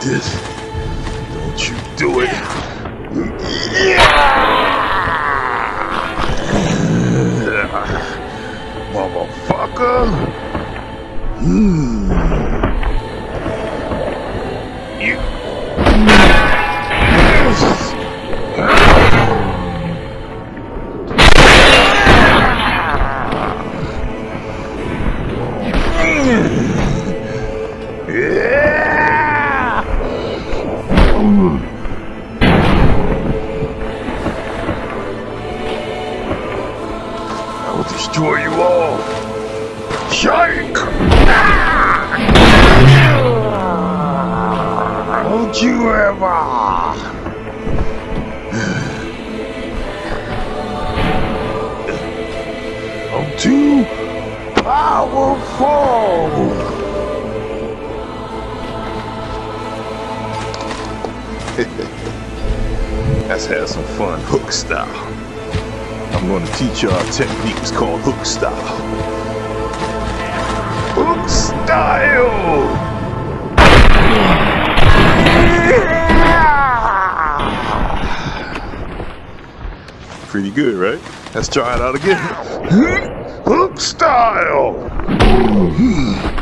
this? Don't you do it. Motherfucker. Hmm. You. Yeah! I will destroy you all. Shake! Ah! Don't you ever! I'm too powerful! Have some fun hook style. I'm gonna teach y'all a technique. It's called hook style. Hook style! Pretty good, right? Let's try it out again. Hook style! Hmm.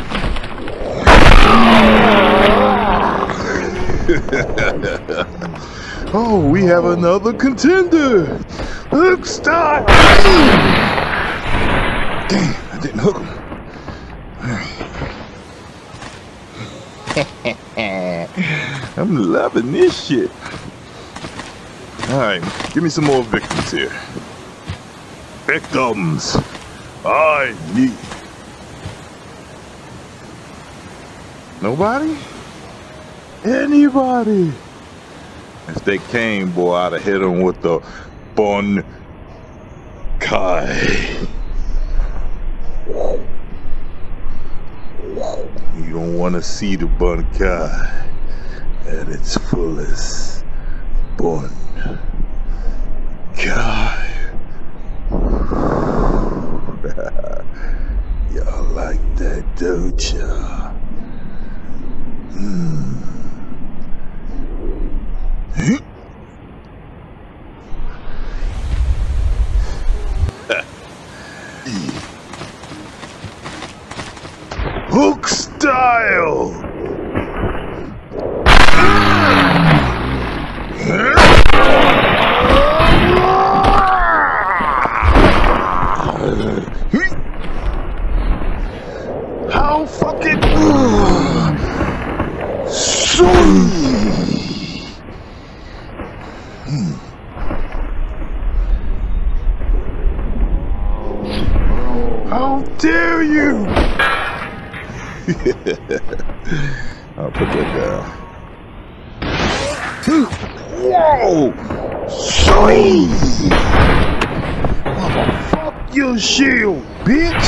Oh, we have another contender. Hook style. Damn, I didn't hook him. I'm loving this shit. All right, give me some more victims here. Victims. I need. Nobody? Anybody? If they came, boy, I'd have hit them with the Bon Kai. You don't want to see the Bankai at its fullest. Bon Kai. Y'all like that, don't ya? Hmm. Hook style! How fucking sweet! How dare you! I'll oh, put that down. Whoa! Sweet! Fuck your shield, bitch!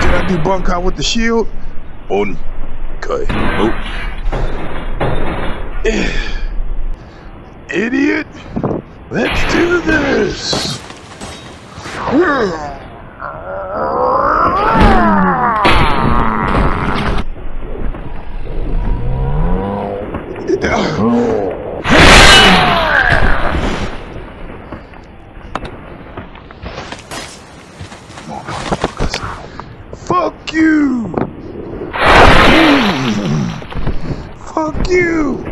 Did I do bunk out with the shield? On. Okay. Nope. Idiot! Let's do this! Fuck you! Fuck you!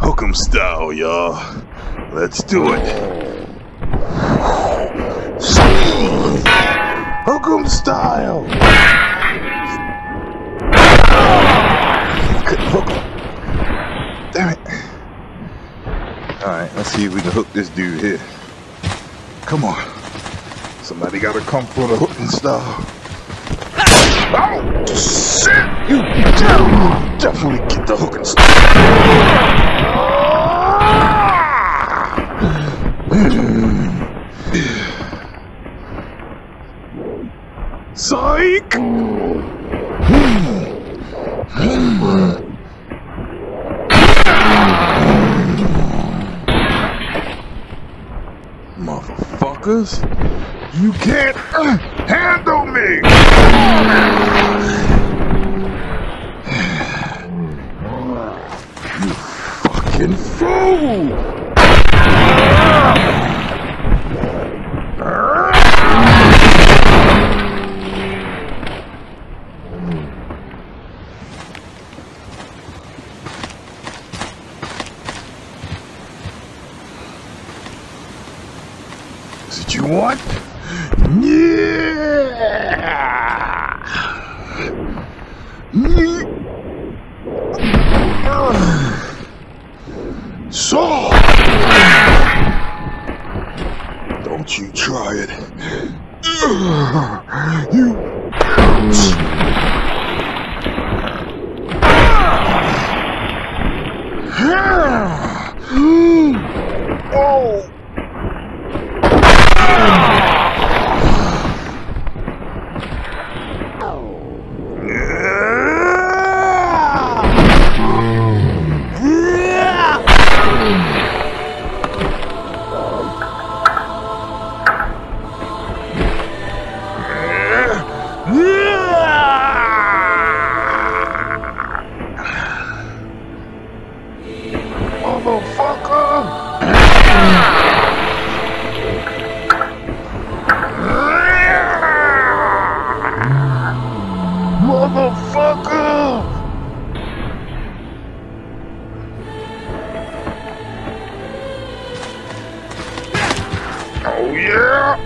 Hook'em style, y'all. Let's do it. Hook'em style! Couldn't hook him. Damn it. Alright, let's see if we can hook this dude here. Come on. Somebody gotta come for the hooking style. Oh, shit! You definitely, definitely get the hooking style. Psych! Motherfuckers, you can't uh, handle me! You fucking fool! What? Yeah. So. Don't you try it. You... Oh! Motherfucker! motherfucker! Oh yeah!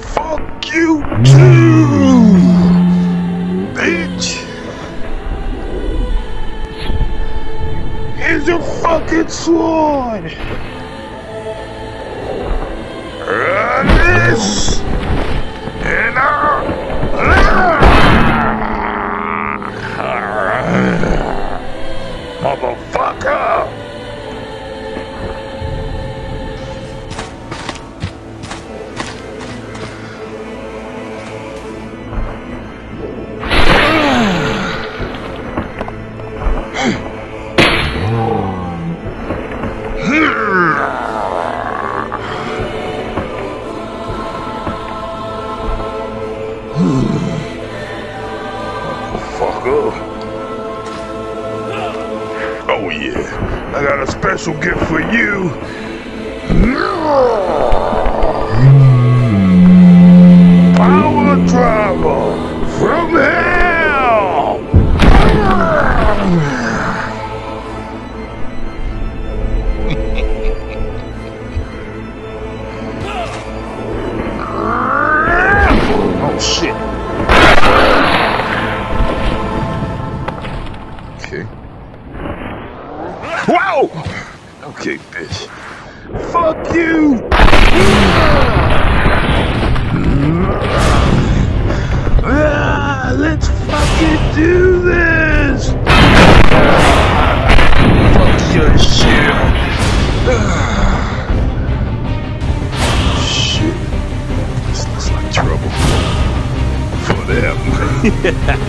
Fuck you too! It's Sword! special gift. Look at that.